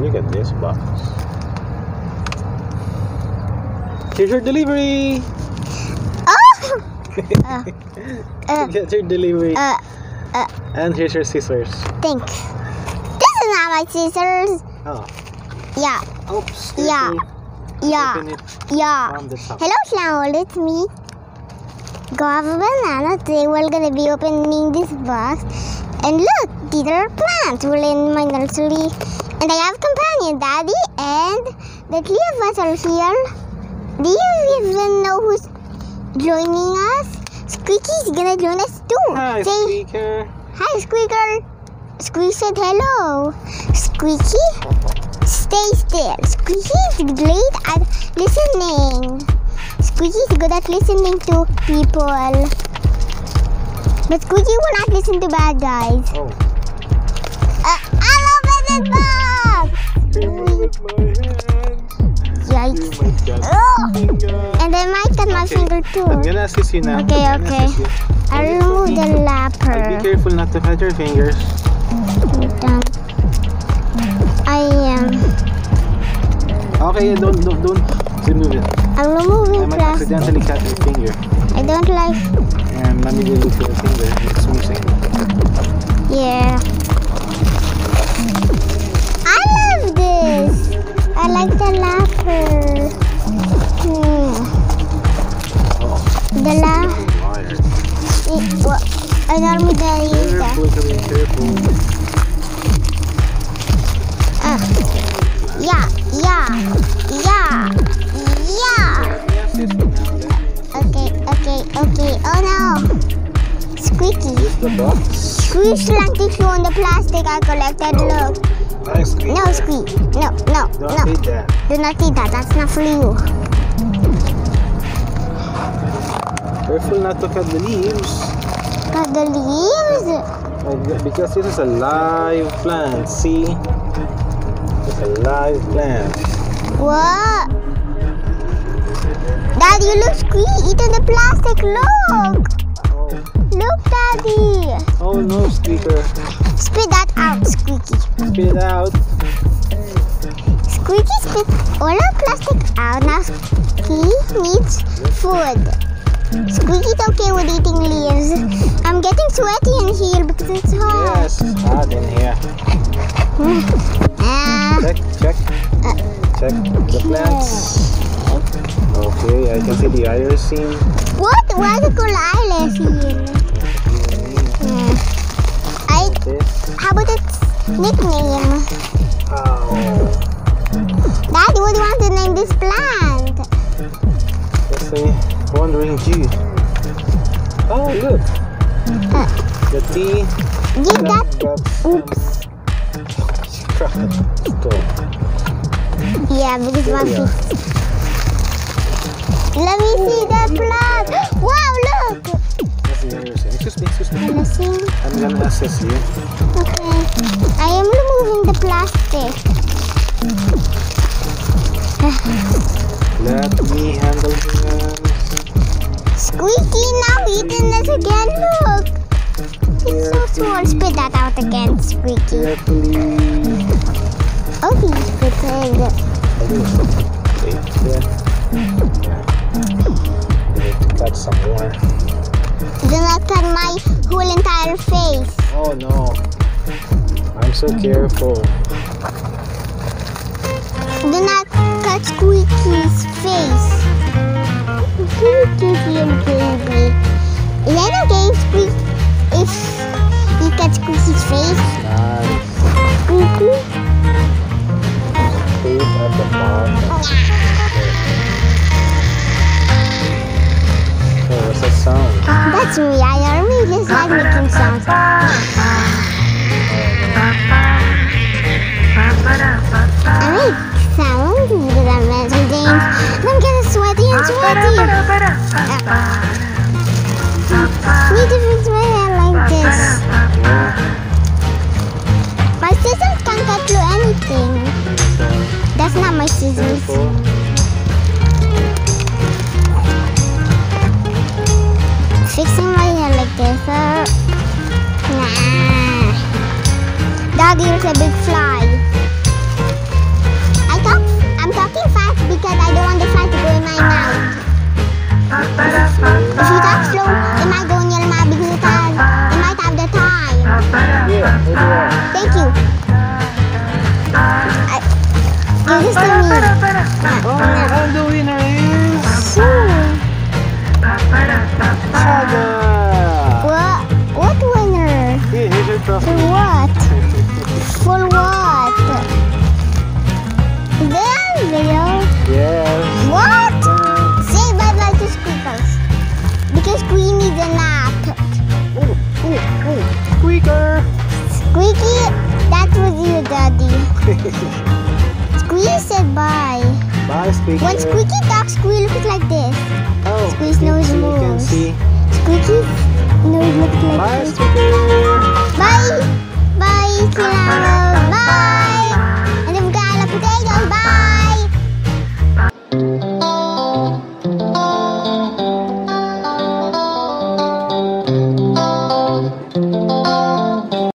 Look at this box. Here's your delivery. Oh! uh, uh, Get your delivery. uh, uh, and here's your scissors. thanks. This is not my scissors. Oh. Yeah, Oops. Yeah. yeah, yeah. from the top. Hello, Clown, it's me. Guava Banana. Today we're gonna be opening this box. And look, these are plants. We're in my nursery. And I have companion, Daddy, and the three of us are here. Do you even know who's joining us? Squeaky's gonna join us too. Hi, Say speaker. hi, Squeaker. Squeak said hello. Squeaky, stay still. Squeaky's great at listening. Squeaky's good at listening to people. But Squeaky will not listen to bad guys. Oh. Uh, I love it! With my hand. Yikes. Oh! And I might cut my Okay. finger too. I'm gonna assist you now. Okay, okay. Okay, remove the Be careful not to cut your fingers. Done. I am. Okay, don't don't don't remove it. I'm removing I might plastic. accidentally cut your finger. I don't like. And let me do look at the finger. It's missing. Yeah. Like the lapper. Hmm. The la. It? Enorme dahil Careful, Karin, careful. Ah. Yeah, yeah, yeah, yeah. Okay, okay, okay. Oh no. Squeaky. Squeeze lang tissue on the plastic I collected. Look. Nice squeeze. No, squeak. No, no, Don't no. eat that. Do not eat that. That's not for you. Careful not to cut the leaves. Cut the leaves. Because this is a live plant, see? It's a live plant. What? Daddy, you look, Squeak. Eating the plastic. Look. Oh, Look, Daddy. oh no, speaker. Spit that out, it out. Squeaky all the plastic out. Now Squeaky needs food. Squeaky's okay with eating leaves. I'm getting sweaty in here because it's hot. Yes, hot in here. Ah, Check, check. Check the plants. Okay, I can see the iris iresine. what? Why the cool eyelash here? Hmm. I. How about its nickname? Oh. Daddy, what do you want to name this plant? Let's say wandering Jew. Oh, look. Uh, The tea. give that. Oops. Go. Yeah, because one There we are. feet. Let me see the plant. Wow, look. Excuse me, excuse me. Let me see. I'm gonna assess you. Okay. Plastic. Let me handle this. Squeaky now eating this again. Look. It's so small. Spit that out again, Squeaky. Oh, he's spitting. Okay, yeah. Need to cut some more. Do not cut my whole entire face. Oh no. I'm so careful. Do not my hair like this. My scissors can't cut through anything. That's not my scissors. For what? For what? There they are. Yes. What? Say bye-bye to Squeakers. Because we need a nap. Ooh, ooh, ooh. Squeaker. Squeaky, that was your daddy. Squeaky said bye. Bye, Squeaky. When Squeaky talks, Squeaky looks like this. Oh, Squeaky's nose moves. Squeaky's nose looks like Bye, this. Squeaky. Bye. Bye, Kilama. Bye.